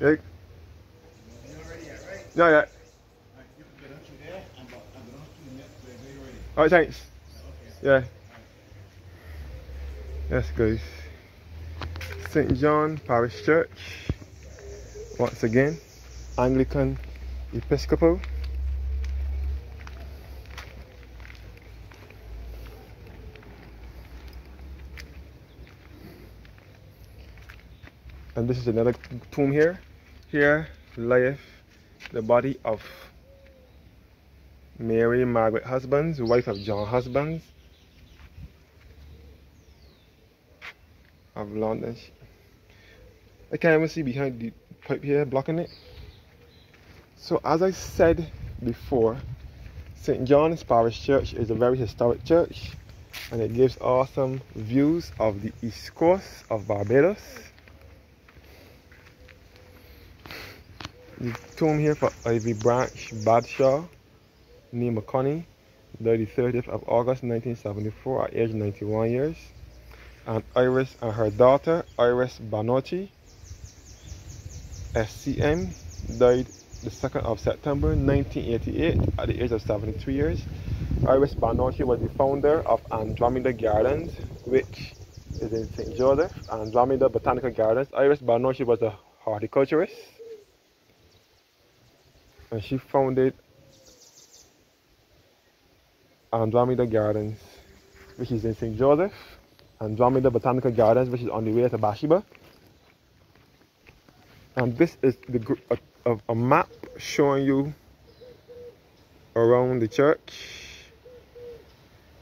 Yeah. Yeah, yeah. Alright, thanks. Yeah. Yes, guys. St. John Parish Church. Once again, Anglican Episcopal. And this is another tomb here. Here lieth the body of Mary Margaret Husbands, wife of John Husbands of London. I can't even see behind the pipe here blocking it. So as I said before, St. John's Parish Church is a very historic church and it gives awesome views of the east coast of Barbados. The tomb here for Ivy Branch Bradshaw, near McConney, died the 30th of August 1974 at age 91 years. And Iris and her daughter, Iris Bannochie, SCM, died the 2nd of September 1988 at the age of 73 years. Iris Bannochie was the founder of Andromeda Gardens, which is in St. Joseph, Andromeda Botanical Gardens. Iris Bannochie was a horticulturist and she founded Andromeda Gardens, which is in St. Joseph, Andromeda Botanical Gardens, which is on the way to Bathsheba. And this is the a, a map showing you around the church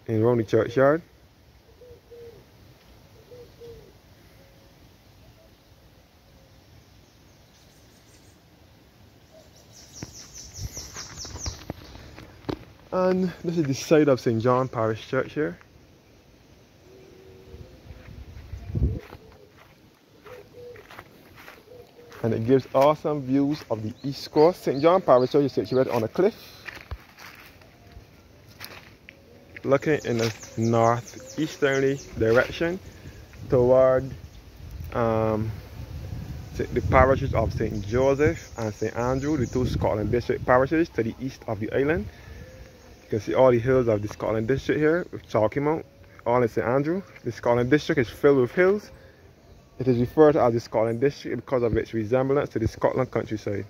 and around the churchyard. And this is the side of St. John Parish Church here. And it gives awesome views of the east coast. St. John Parish Church is situated on a cliff. Looking in a northeasterly direction toward um, the parishes of St. Joseph and St. Andrew, the two Scotland district parishes to the east of the island can see all the hills of the Scotland district here with Chalky Mount, all in St Andrew. The Scotland district is filled with hills. It is referred to as the Scotland district because of its resemblance to the Scotland countryside.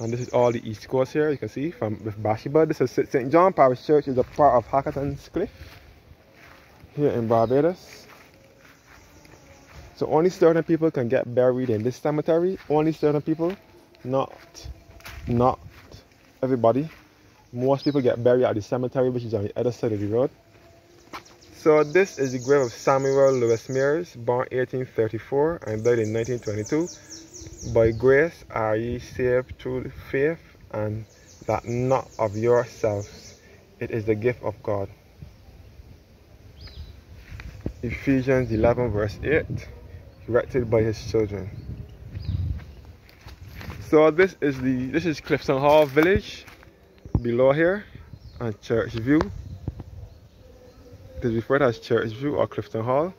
And this is all the east coast here, you can see from with Bathsheba. This is St. John Parish Church is a part of Hackleton's Cliff here in Barbados. So only certain people can get buried in this cemetery. Only certain people not not everybody. Most people get buried at the cemetery which is on the other side of the road. So this is the grave of samuel lewis mears born 1834 and died in 1922 by grace are ye saved through faith and that not of yourselves. It is the gift of god. Ephesians 11 verse 8 erected by his children so this is the this is Clifton Hall village below here and Church View. This is referred as Church View or Clifton Hall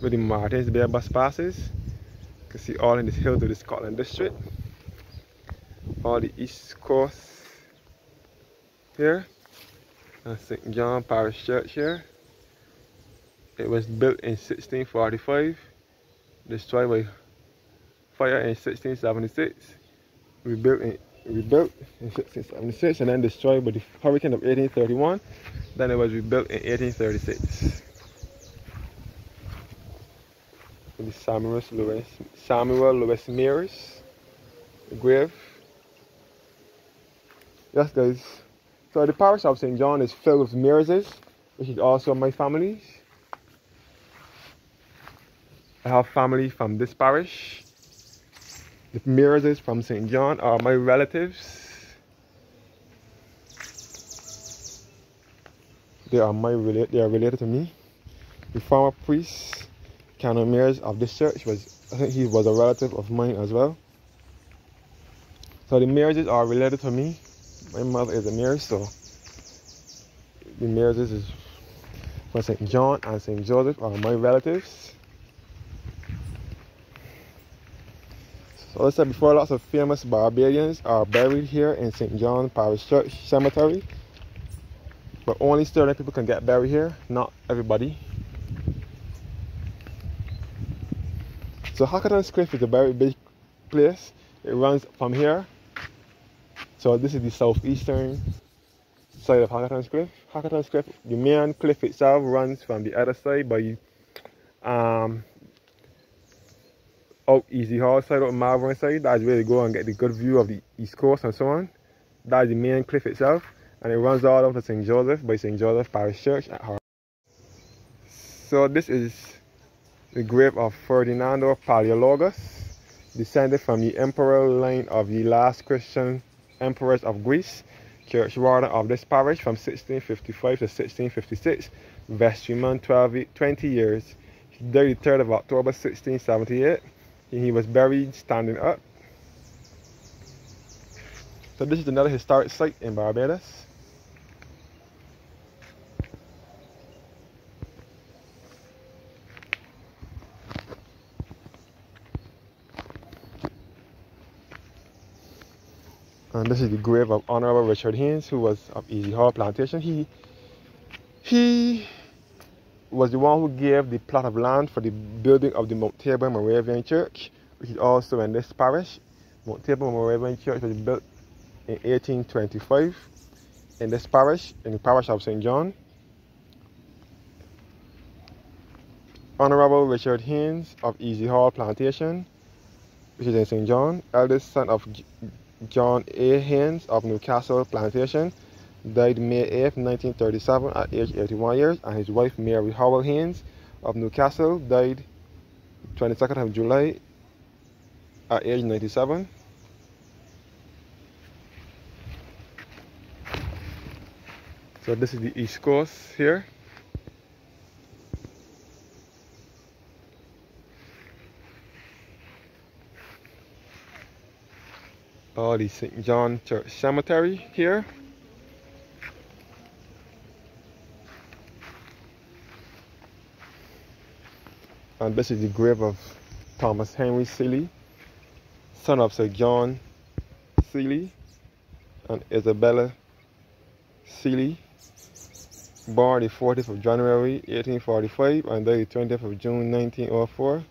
where the Martins Bay bus passes. You can see all in this hill to the Scotland district. All the east coast here and St. John Parish Church here. It was built in 1645, destroyed by fire in 1676, rebuilt in, rebuilt in 1676 and then destroyed by the hurricane of 1831. Then it was rebuilt in 1836. The Samuel Lewis, Samuel Lewis Mears grave. Yes guys, so the parish of St. John is filled with Mearses, which is also my family. I have family from this parish the Mearses from St. John are my relatives. They are my relate they are related to me. The former priest, Canon Mears of this church was I think he was a relative of mine as well. So the Mearses are related to me. My mother is a Mears, so the Mearses is for St. John and St. Joseph are my relatives. So as I said before, lots of famous Barbadians are buried here in St. John Parish Church Cemetery. But only certain people can get buried here, not everybody. So Hackleton's Cliff is a very big place. It runs from here. So this is the southeastern side of Hackleton's Cliff. Hackleton's Cliff, the main cliff itself runs from the other side by um, out Easy Hall side, out Malvern side. That's where you go and get the good view of the East Coast and so on. That's the main cliff itself. And it runs all up to St. Joseph by St. Joseph Parish Church at Hart. So this is the grave of Ferdinando Palaeologus, descended from the emperor line of the last Christian emperors of Greece church warden of this parish from 1655 to 1656, vestryman 12, 20 years. He died the 3rd of October 1678 and he was buried standing up. So this is another historic site in Barbados. And this is the grave of Honorable Richard Haynes, who was of Easy Hall Plantation. He he was the one who gave the plot of land for the building of the Mount Tabor Moravian Church, which is also in this parish. Mount Tabor Moravian Church was built in 1825 in this parish, in the parish of St. John. Honorable Richard Haynes of Easy Hall Plantation, which is in St. John, eldest son of John A. Haynes of Newcastle Plantation died May 8, 1937 at age 81 years and his wife Mary Howell Haynes of Newcastle died 22nd of July at age 97. So this is the east coast here. all the St. John Church Cemetery here. And this is the grave of Thomas Henry Seeley, son of Sir John Seeley and Isabella Seeley, born the 40th of January 1845 and died the 20th of June 1904,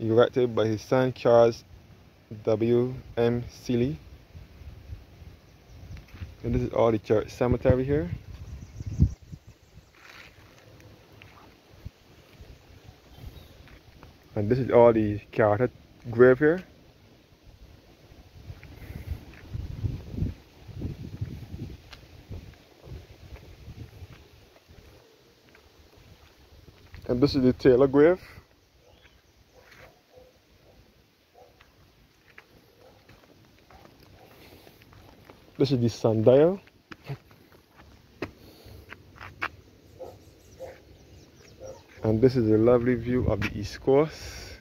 erected by his son Charles W. M. Seeley. And this is all the church cemetery here. And this is all the Carter grave here. And this is the Taylor grave. This is the sundial. And this is a lovely view of the east coast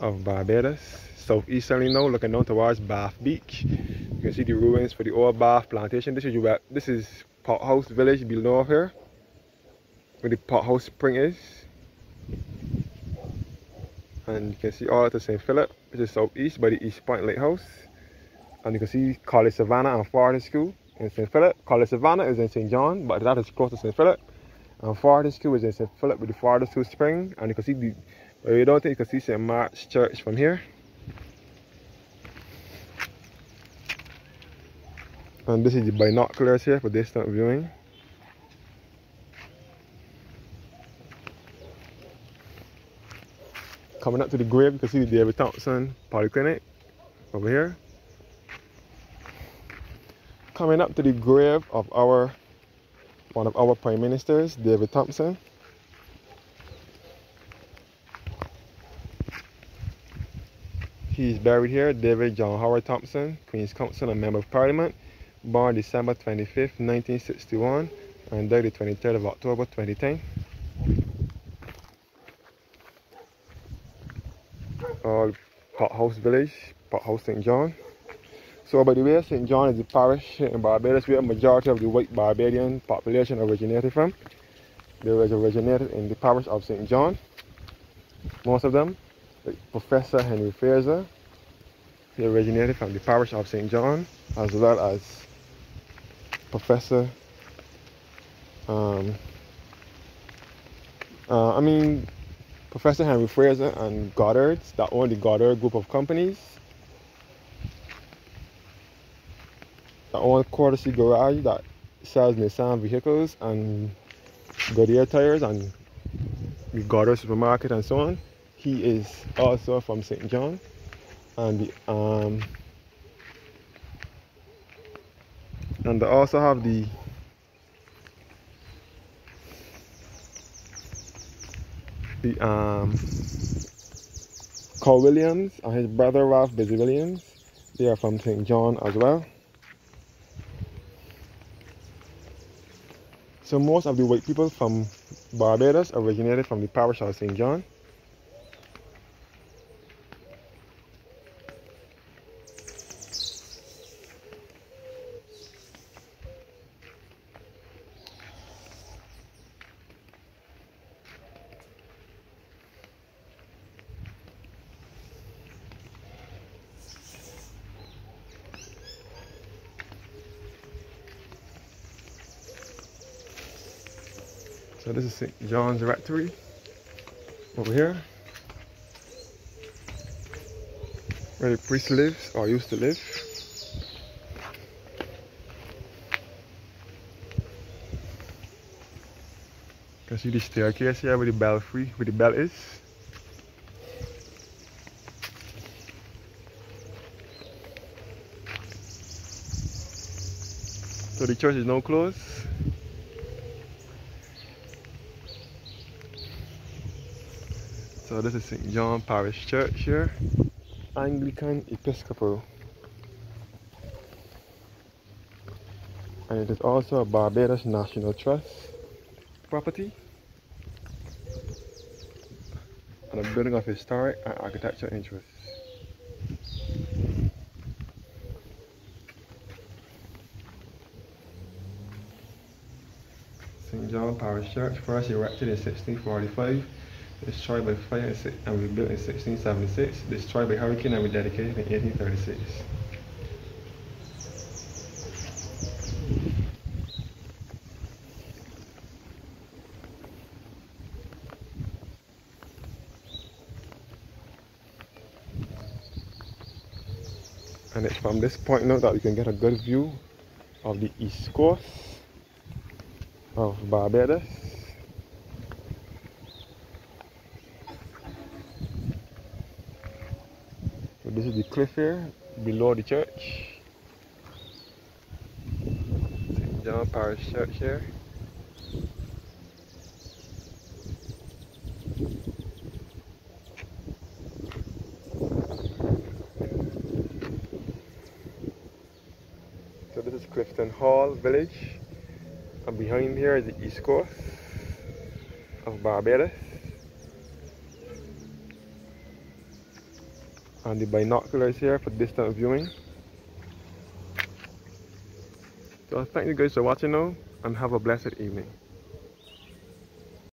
of Barbados. Southeasterly now, looking down towards Bath Beach. You can see the ruins for the old Bath plantation. This is your, this is Pothouse Village below here. Where the Pothouse Spring is. And you can see all to St. Philip, which is southeast by the East Point Lighthouse. And you can see College Savannah and Florida School in St. Philip. College Savannah is in St. John, but that is close to St. Philip. And Florida School is in St. Philip with the Florida School Spring. And you can see the, but you don't think you can see St. Mark's Church from here. And this is the binoculars here for distant viewing. Coming up to the grave, you can see the David Thompson Polyclinic over here coming up to the grave of our one of our prime ministers, David Thompson. He's buried here, David John Howard Thompson, Queen's Counsel and Member of Parliament, born December 25th, 1961, and died the 23rd of October 2010. All uh, Pothouse Village, Pothouse St. John. So by the way, St. John is the parish in Barbados where majority of the white Barbadian population originated from. they were originated in the parish of St. John. Most of them, like Professor Henry Fraser, he originated from the parish of St. John, as well as Professor, um, uh, I mean, Professor Henry Fraser and Goddard's that own the Goddard group of companies. That own Courtesy Garage that sells Nissan vehicles and Goodyear tires and Goddard supermarket and so on. He is also from St. John. And the, um and they also have the the um, Carl Williams and his brother Ralph Bizzy Williams. They are from St. John as well. So most of the white people from Barbados originated from the parish of St. John. So this is St. John's Rectory over here. Where the priest lives or used to live. You can see the staircase here where the belfry, where the bell is. So the church is now closed. So this is St. John Parish Church here. Anglican Episcopal. And it is also a Barbados National Trust property. And a building of historic and architectural interest. St. John Parish Church, first erected in 1645 destroyed by fire and rebuilt in 1676, destroyed by hurricane and rededicated in 1836. And it's from this point now that you can get a good view of the east coast of Barbados. This is the cliff here below the church. St. John Parish Church here. So this is Clifton Hall village and behind here is the east coast of Barbados. And the binoculars here for distant viewing. So thank you guys for watching now and have a blessed evening.